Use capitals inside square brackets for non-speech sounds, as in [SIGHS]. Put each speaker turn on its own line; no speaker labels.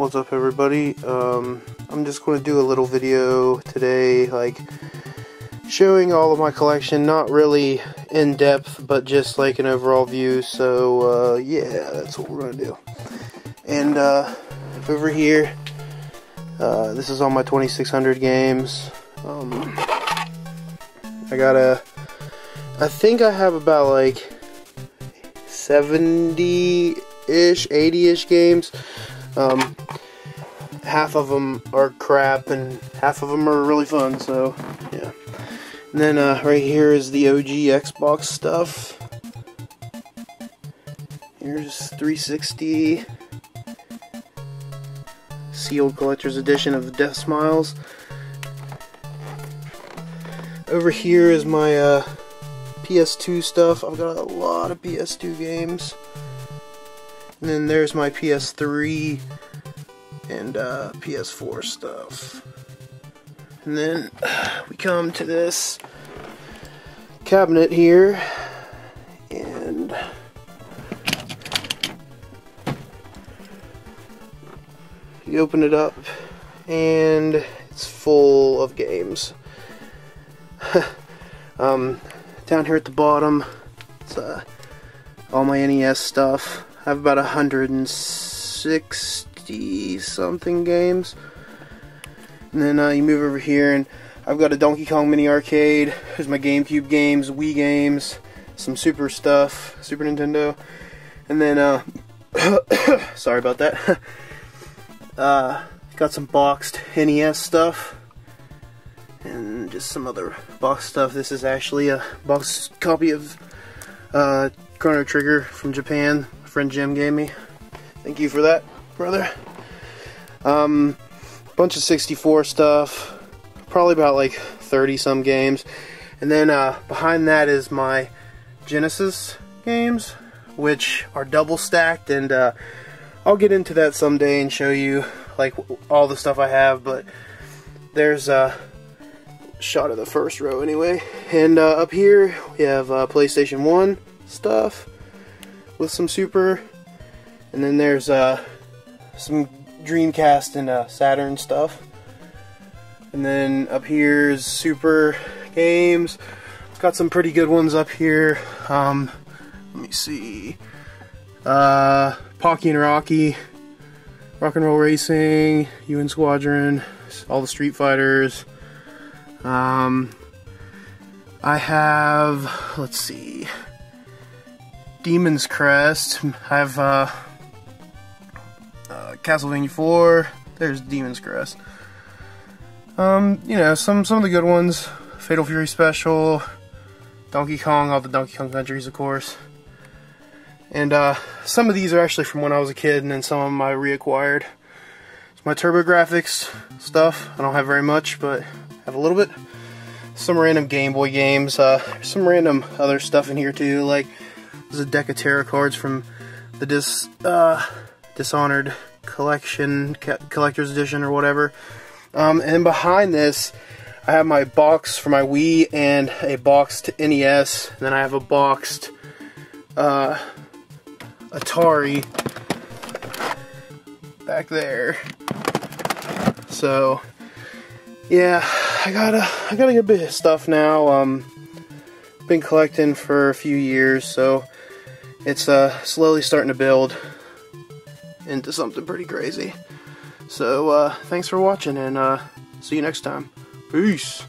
What's up everybody? Um, I'm just going to do a little video today, like, showing all of my collection, not really in depth, but just like an overall view, so, uh, yeah, that's what we're going to do. And, uh, over here, uh, this is all my 2600 games. Um, I got a, I think I have about like 70 ish, 80 ish games. Um, half of them are crap and half of them are really fun, so yeah. And then uh, right here is the OG Xbox stuff. Here's 360 sealed collector's edition of Deathsmiles. Over here is my uh, PS2 stuff. I've got a lot of PS2 games. And then there's my PS3 and uh, PS4 stuff. And then [SIGHS] we come to this cabinet here, and you open it up, and it's full of games. [LAUGHS] um, down here at the bottom, it's uh, all my NES stuff. I have about 160 something games. And then uh, you move over here, and I've got a Donkey Kong Mini Arcade. There's my GameCube games, Wii games, some Super stuff, Super Nintendo. And then, uh, [COUGHS] sorry about that. [LAUGHS] uh, got some boxed NES stuff. And just some other box stuff. This is actually a boxed copy of uh, Chrono Trigger from Japan. Friend Jim gave me. Thank you for that, brother. Um, bunch of 64 stuff. Probably about like 30 some games. And then uh, behind that is my Genesis games, which are double stacked. And uh, I'll get into that someday and show you like all the stuff I have. But there's a shot of the first row anyway. And uh, up here we have uh, PlayStation 1 stuff with some Super. And then there's uh, some Dreamcast and uh, Saturn stuff. And then up here is Super games. Got some pretty good ones up here. Um, let me see. Uh, Pocky and Rocky, Rock and Roll Racing, UN Squadron, all the Street Fighters. Um, I have, let's see, Demon's Crest. I have uh, uh, Castlevania 4. There's Demon's Crest. Um, you know, some some of the good ones. Fatal Fury Special, Donkey Kong, all the Donkey Kong countries, of course. And uh, some of these are actually from when I was a kid, and then some of them I reacquired. It's my TurboGrafx stuff. I don't have very much, but I have a little bit. Some random Game Boy games. Uh, some random other stuff in here too. Like there's a deck of tarot cards from the Dis uh, Dishonored collection, collector's edition, or whatever. Um, and behind this, I have my box for my Wii and a boxed NES. And then I have a boxed uh, Atari back there. So, yeah, I got a I got a good bit of stuff now. Um, been collecting for a few years, so it's uh, slowly starting to build into something pretty crazy. So, uh, thanks for watching, and uh, see you next time. Peace.